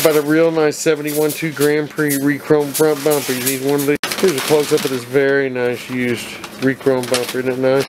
About a real nice 71 2 Grand Prix rechrome front bumper. You need one of these. Here's a close up of this very nice used rechrome bumper. Isn't it nice?